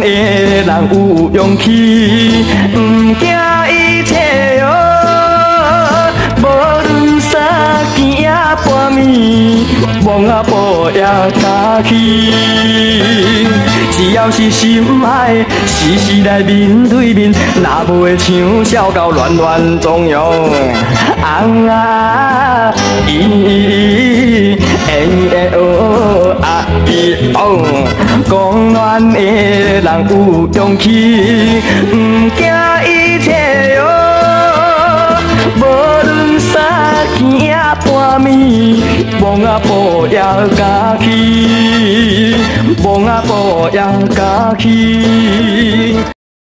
的人有勇气，不惊一切哟。无论三更也半暝，梦啊步也敢去。只要是心爱，时时来面对面，哪袂像笑到乱乱中央。啊哦，讲恋的人有勇气，不惊一切哟。无论三更也半暝，梦啊步也敢去，梦啊步也敢去。